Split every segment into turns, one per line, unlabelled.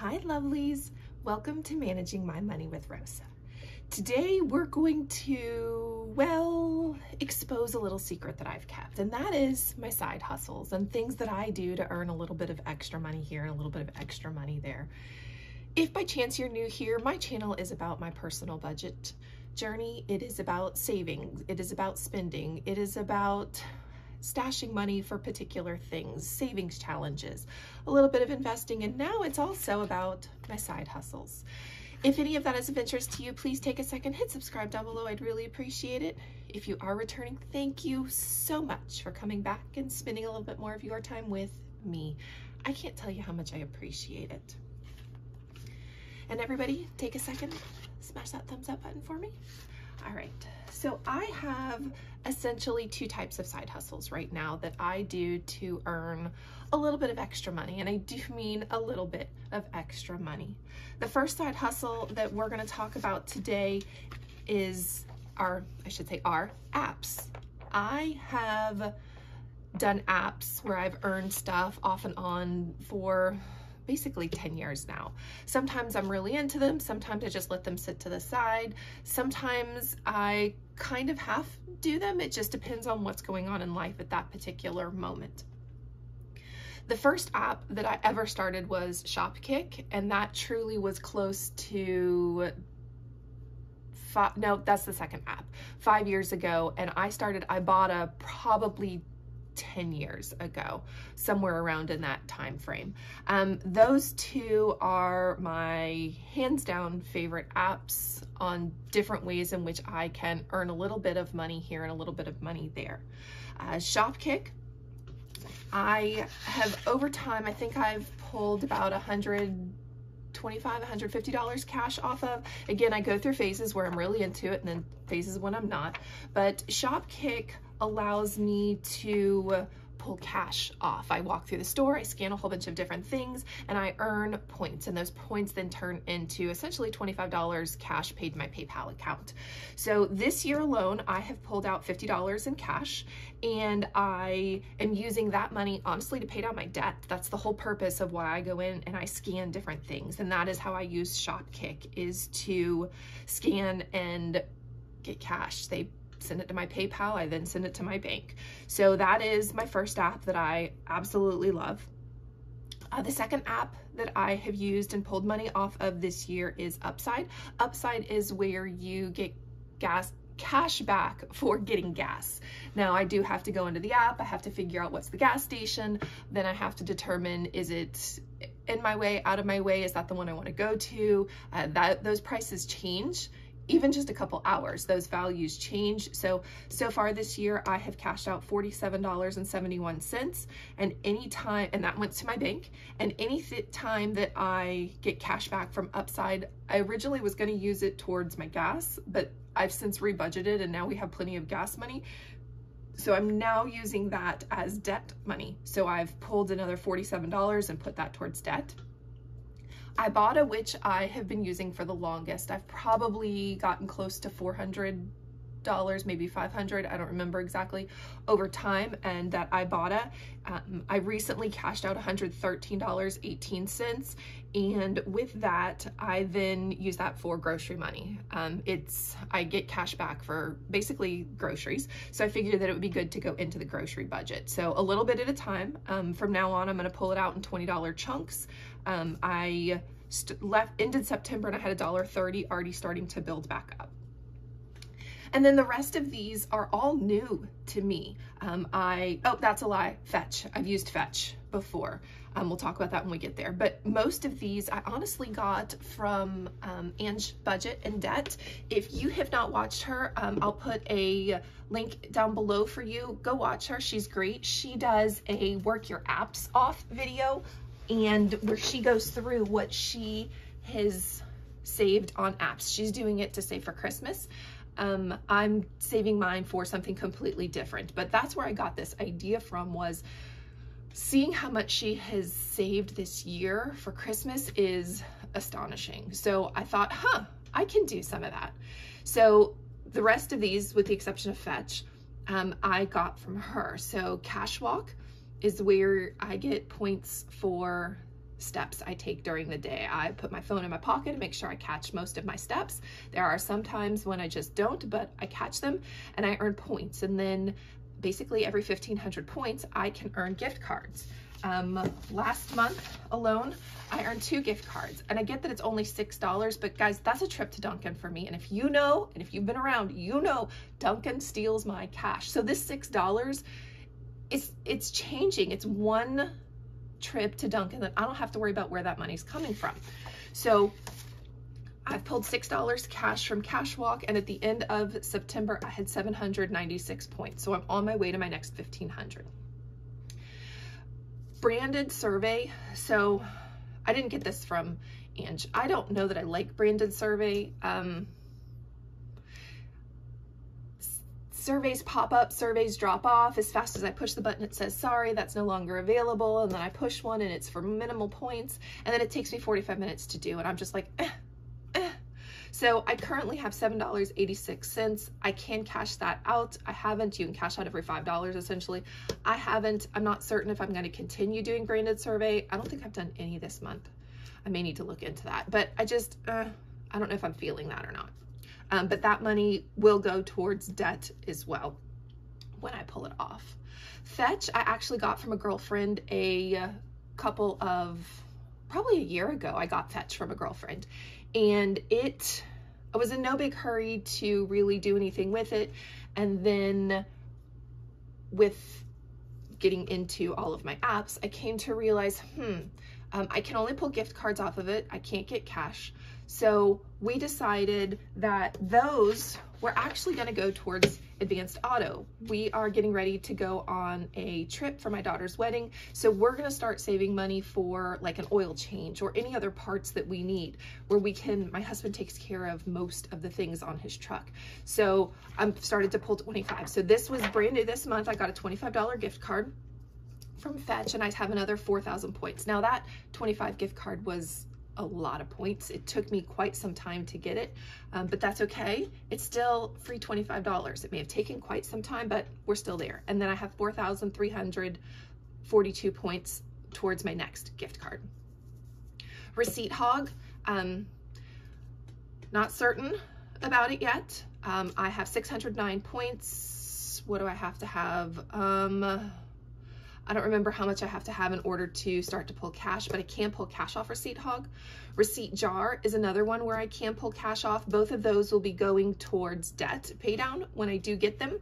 Hi lovelies, welcome to Managing My Money with Rosa. Today we're going to, well, expose a little secret that I've kept and that is my side hustles and things that I do to earn a little bit of extra money here and a little bit of extra money there. If by chance you're new here, my channel is about my personal budget journey. It is about savings, it is about spending, it is about stashing money for particular things, savings challenges, a little bit of investing, and now it's also about my side hustles. If any of that is of interest to you, please take a second, hit subscribe down below. I'd really appreciate it. If you are returning, thank you so much for coming back and spending a little bit more of your time with me. I can't tell you how much I appreciate it. And everybody, take a second, smash that thumbs up button for me. All right, so I have essentially two types of side hustles right now that I do to earn a little bit of extra money. And I do mean a little bit of extra money. The first side hustle that we're gonna talk about today is our, I should say our apps. I have done apps where I've earned stuff off and on for basically 10 years now. Sometimes I'm really into them, sometimes I just let them sit to the side. Sometimes I kind of half do them. It just depends on what's going on in life at that particular moment. The first app that I ever started was Shopkick, and that truly was close to Five, no, that's the second app. Five years ago, and I started, Ibotta probably 10 years ago, somewhere around in that time frame. Um, those two are my hands down favorite apps on different ways in which I can earn a little bit of money here and a little bit of money there. Uh, Shopkick, I have over time, I think I've pulled about a hundred 25 $150 cash off of. Again, I go through phases where I'm really into it and then phases when I'm not. But Shopkick allows me to pull cash off. I walk through the store, I scan a whole bunch of different things, and I earn points. And those points then turn into essentially $25 cash paid to my PayPal account. So this year alone, I have pulled out $50 in cash, and I am using that money honestly to pay down my debt. That's the whole purpose of why I go in and I scan different things. And that is how I use Shopkick is to scan and get cash. They send it to my PayPal, I then send it to my bank. So that is my first app that I absolutely love. Uh, the second app that I have used and pulled money off of this year is Upside. Upside is where you get gas cash back for getting gas. Now I do have to go into the app, I have to figure out what's the gas station, then I have to determine is it in my way, out of my way, is that the one I want to go to? Uh, that Those prices change even just a couple hours, those values change. So, so far this year, I have cashed out $47.71 and any time, and that went to my bank, and any time that I get cash back from Upside, I originally was gonna use it towards my gas, but I've since rebudgeted and now we have plenty of gas money. So I'm now using that as debt money. So I've pulled another $47 and put that towards debt. Ibotta, which I have been using for the longest. I've probably gotten close to 400 dollars maybe 500 I don't remember exactly over time and that Ibotta um, I recently cashed out $113.18 and with that I then use that for grocery money. Um, it's I get cash back for basically groceries so I figured that it would be good to go into the grocery budget. So a little bit at a time. Um, from now on I'm going to pull it out in $20 chunks. Um, I left ended September and I had a dollar thirty already starting to build back up. And then the rest of these are all new to me. Um, I, oh, that's a lie, Fetch. I've used Fetch before. Um, we'll talk about that when we get there. But most of these I honestly got from um, Ang Budget and Debt. If you have not watched her, um, I'll put a link down below for you. Go watch her. She's great. She does a work your apps off video and where she goes through what she has saved on apps. She's doing it to save for Christmas. Um, I'm saving mine for something completely different, but that's where I got this idea from was seeing how much she has saved this year for Christmas is astonishing. So I thought, huh, I can do some of that. So the rest of these, with the exception of Fetch, um, I got from her. So Cashwalk, is where I get points for steps I take during the day. I put my phone in my pocket to make sure I catch most of my steps. There are some times when I just don't, but I catch them and I earn points. And then basically every 1500 points, I can earn gift cards. Um, last month alone, I earned two gift cards. And I get that it's only $6, but guys, that's a trip to Dunkin' for me. And if you know, and if you've been around, you know Dunkin' steals my cash. So this $6 it's it's changing. It's one trip to Dunkin' that I don't have to worry about where that money's coming from. So I've pulled $6 cash from Cashwalk and at the end of September, I had 796 points. So I'm on my way to my next 1500. Branded survey. So I didn't get this from Ang. I don't know that I like branded survey. Um, surveys pop up, surveys drop off. As fast as I push the button, it says, sorry, that's no longer available. And then I push one and it's for minimal points. And then it takes me 45 minutes to do. And I'm just like, eh, eh. So I currently have $7.86. I can cash that out. I haven't. You can cash out every $5 essentially. I haven't. I'm not certain if I'm going to continue doing branded survey. I don't think I've done any this month. I may need to look into that. But I just, uh, I don't know if I'm feeling that or not um, but that money will go towards debt as well when I pull it off. Fetch, I actually got from a girlfriend a couple of, probably a year ago, I got Fetch from a girlfriend. And it, I was in no big hurry to really do anything with it. And then with getting into all of my apps, I came to realize, hmm, um, I can only pull gift cards off of it. I can't get cash. So we decided that those were actually going to go towards advanced auto. We are getting ready to go on a trip for my daughter's wedding. So we're going to start saving money for like an oil change or any other parts that we need where we can, my husband takes care of most of the things on his truck. So I'm started to pull 25. So this was brand new this month. I got a $25 gift card from Fetch and I have another 4,000 points. Now that 25 gift card was a lot of points. It took me quite some time to get it, um, but that's okay. It's still free $25. It may have taken quite some time, but we're still there. And then I have 4,342 points towards my next gift card. Receipt Hog, um, not certain about it yet. Um, I have 609 points. What do I have to have? Um, I don't remember how much I have to have in order to start to pull cash, but I can pull cash off Receipt Hog. Receipt Jar is another one where I can pull cash off. Both of those will be going towards debt pay down when I do get them.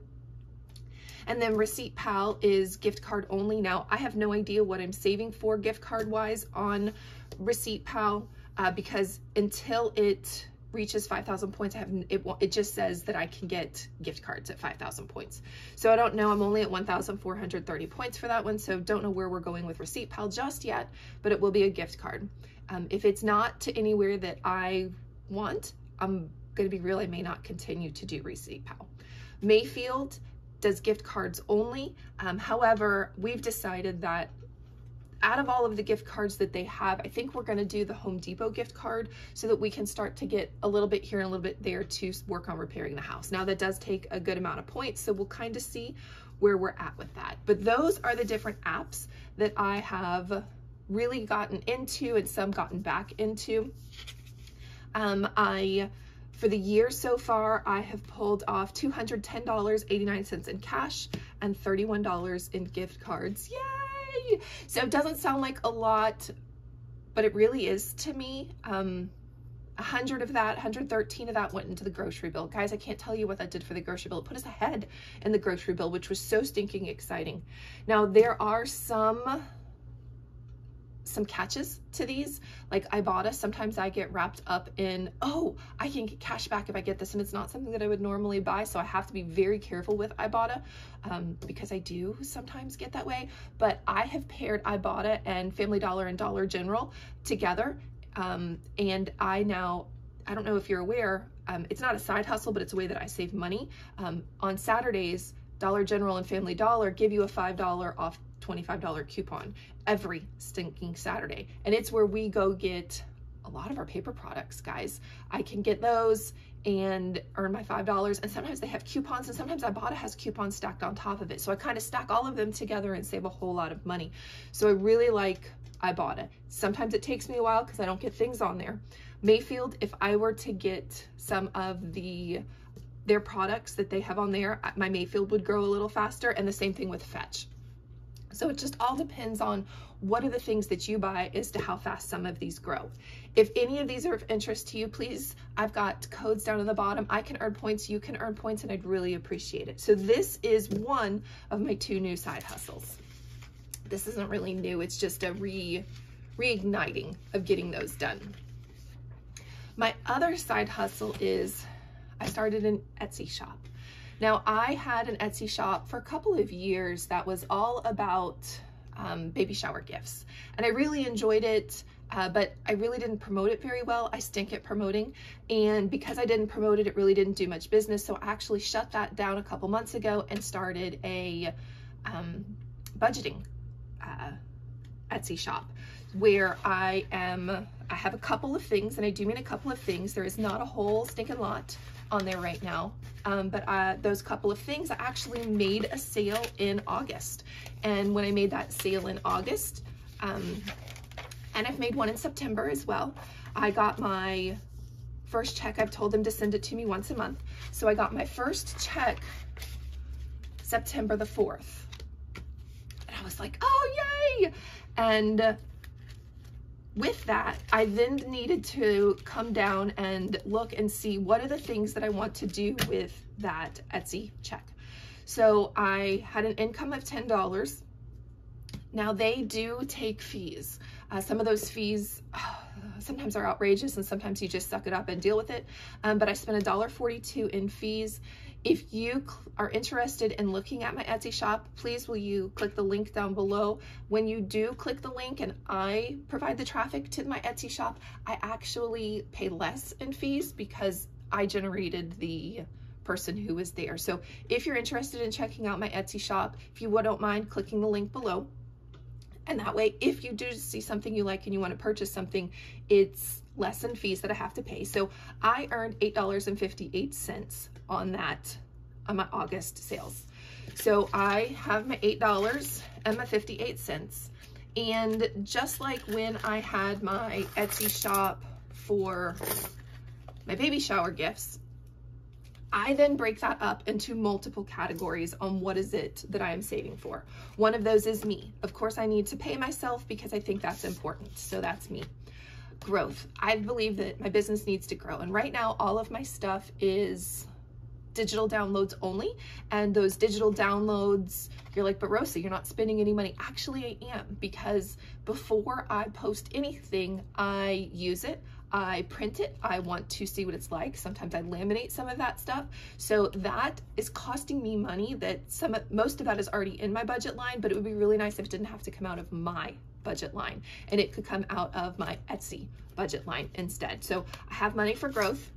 And then Receipt Pal is gift card only. Now, I have no idea what I'm saving for gift card wise on Receipt Pal uh, because until it reaches 5,000 points, I have it, it just says that I can get gift cards at 5,000 points. So I don't know, I'm only at 1,430 points for that one, so don't know where we're going with Receipt Pal just yet, but it will be a gift card. Um, if it's not to anywhere that I want, I'm gonna be real, I may not continue to do Receipt Pal. Mayfield does gift cards only. Um, however, we've decided that out of all of the gift cards that they have, I think we're going to do the Home Depot gift card so that we can start to get a little bit here and a little bit there to work on repairing the house. Now that does take a good amount of points, so we'll kind of see where we're at with that. But those are the different apps that I have really gotten into and some gotten back into. Um, I, for the year so far, I have pulled off $210.89 in cash and $31 in gift cards. Yay! So it doesn't sound like a lot, but it really is to me. Um, 100 of that, 113 of that went into the grocery bill. Guys, I can't tell you what that did for the grocery bill. It put us ahead in the grocery bill, which was so stinking exciting. Now, there are some some catches to these. Like Ibotta, sometimes I get wrapped up in, oh, I can get cash back if I get this. And it's not something that I would normally buy. So I have to be very careful with Ibotta um, because I do sometimes get that way. But I have paired Ibotta and Family Dollar and Dollar General together. Um, and I now, I don't know if you're aware, um, it's not a side hustle, but it's a way that I save money. Um, on Saturdays, Dollar General and Family Dollar give you a $5 off $25 coupon every stinking Saturday. And it's where we go get a lot of our paper products, guys. I can get those and earn my $5. And sometimes they have coupons and sometimes Ibotta has coupons stacked on top of it. So I kind of stack all of them together and save a whole lot of money. So I really like Ibotta. Sometimes it takes me a while because I don't get things on there. Mayfield, if I were to get some of the their products that they have on there, my Mayfield would grow a little faster and the same thing with Fetch. So it just all depends on what are the things that you buy as to how fast some of these grow. If any of these are of interest to you, please, I've got codes down at the bottom. I can earn points, you can earn points, and I'd really appreciate it. So this is one of my two new side hustles. This isn't really new, it's just a re reigniting of getting those done. My other side hustle is I started an Etsy shop. Now I had an Etsy shop for a couple of years that was all about um, baby shower gifts. And I really enjoyed it, uh, but I really didn't promote it very well. I stink at promoting. And because I didn't promote it, it really didn't do much business. So I actually shut that down a couple months ago and started a um, budgeting uh, Etsy shop where I am, I have a couple of things, and I do mean a couple of things. There is not a whole stinking lot on there right now. Um, but uh, those couple of things, I actually made a sale in August. And when I made that sale in August, um, and I've made one in September as well, I got my first check. I've told them to send it to me once a month. So I got my first check September the 4th. And I was like, oh, yay! And with that, I then needed to come down and look and see what are the things that I want to do with that Etsy check. So I had an income of $10. Now they do take fees. Uh, some of those fees sometimes are outrageous and sometimes you just suck it up and deal with it. Um, but I spent $1.42 in fees if you are interested in looking at my Etsy shop, please will you click the link down below. When you do click the link and I provide the traffic to my Etsy shop, I actually pay less in fees because I generated the person who was there. So if you're interested in checking out my Etsy shop, if you don't mind clicking the link below, and that way, if you do see something you like and you want to purchase something, it's less in fees that I have to pay. So I earned $8.58 on that, on my August sales. So I have my $8 and my 58 cents. And just like when I had my Etsy shop for my baby shower gifts, I then break that up into multiple categories on what is it that I am saving for. One of those is me. Of course, I need to pay myself because I think that's important. So that's me. Growth. I believe that my business needs to grow. And right now, all of my stuff is digital downloads only. And those digital downloads, you're like, but Rosa, you're not spending any money. Actually, I am because before I post anything, I use it. I print it. I want to see what it's like. Sometimes I laminate some of that stuff. So that is costing me money that some of most of that is already in my budget line, but it would be really nice if it didn't have to come out of my budget line and it could come out of my Etsy budget line instead. So I have money for growth.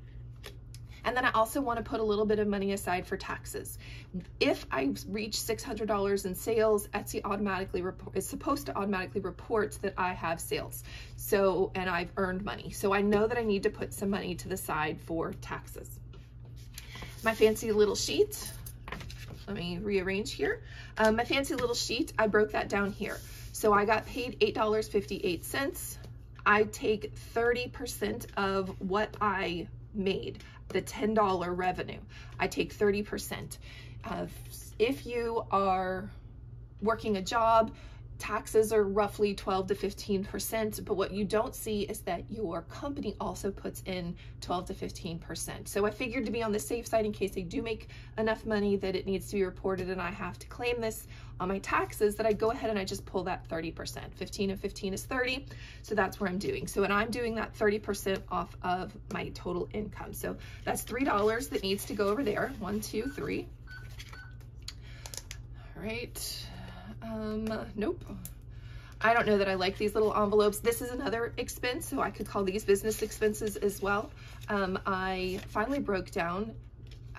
And then I also want to put a little bit of money aside for taxes. If I reach $600 in sales, Etsy automatically is supposed to automatically report that I have sales. So, and I've earned money. So I know that I need to put some money to the side for taxes. My fancy little sheet, let me rearrange here. Um, my fancy little sheet, I broke that down here. So I got paid $8.58. I take 30% of what I made the $10 revenue. I take 30%. Uh, if you are working a job, taxes are roughly 12 to 15%, but what you don't see is that your company also puts in 12 to 15%. So I figured to be on the safe side in case they do make enough money that it needs to be reported and I have to claim this on my taxes that I go ahead and I just pull that 30%. 15 and 15 is 30, so that's where I'm doing. So and I'm doing that 30% off of my total income. So that's $3 that needs to go over there. One, two, three. All right. Um, nope. I don't know that I like these little envelopes. This is another expense, so I could call these business expenses as well. Um, I finally broke down.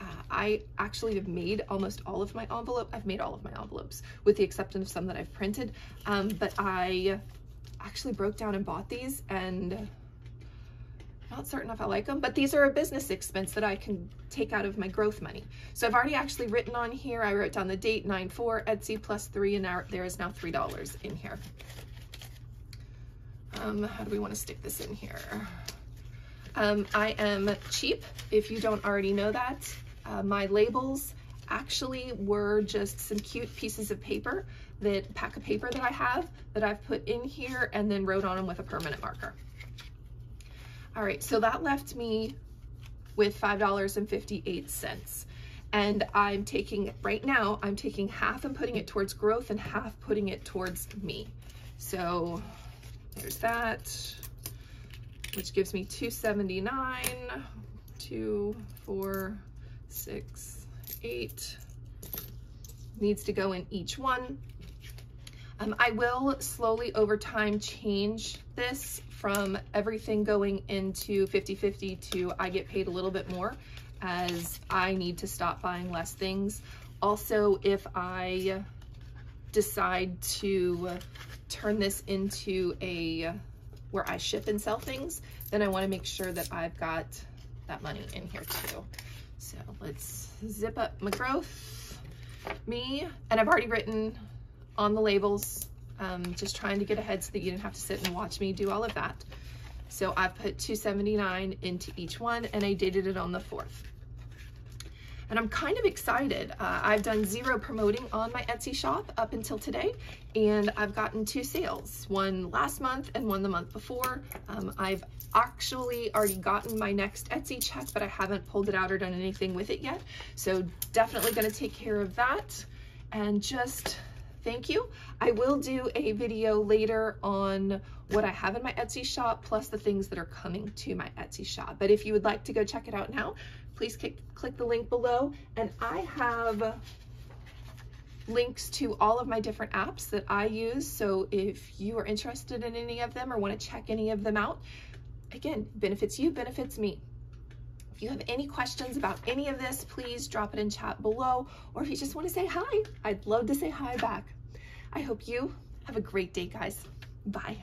Uh, I actually have made almost all of my envelope. I've made all of my envelopes with the exception of some that I've printed. Um, but I actually broke down and bought these and Not certain if I like them, but these are a business expense that I can take out of my growth money. So I've already actually written on here, I wrote down the date, 9-4, Etsy plus three, and now there is now $3 in here. Um, how do we want to stick this in here? Um, I am cheap, if you don't already know that. Uh, my labels actually were just some cute pieces of paper, that pack of paper that I have, that I've put in here and then wrote on them with a permanent marker. All right, so that left me with $5.58. And I'm taking, right now, I'm taking half and putting it towards growth and half putting it towards me. So there's that, which gives me 279, two, four, six, eight, needs to go in each one. Um, I will slowly over time change this from everything going into 50-50 to I get paid a little bit more as I need to stop buying less things. Also, if I decide to turn this into a where I ship and sell things, then I wanna make sure that I've got that money in here too. So let's zip up my growth, me, and I've already written on the labels um, just trying to get ahead so that you didn't have to sit and watch me do all of that. So I put 279 into each one and I dated it on the 4th. And I'm kind of excited. Uh, I've done zero promoting on my Etsy shop up until today, and I've gotten two sales, one last month and one the month before. Um, I've actually already gotten my next Etsy check, but I haven't pulled it out or done anything with it yet. So definitely gonna take care of that and just thank you. I will do a video later on what I have in my Etsy shop, plus the things that are coming to my Etsy shop. But if you would like to go check it out now, please click, click the link below. And I have links to all of my different apps that I use. So if you are interested in any of them or want to check any of them out, again, benefits you, benefits me. If you have any questions about any of this, please drop it in chat below. Or if you just want to say hi, I'd love to say hi back. I hope you have a great day, guys. Bye.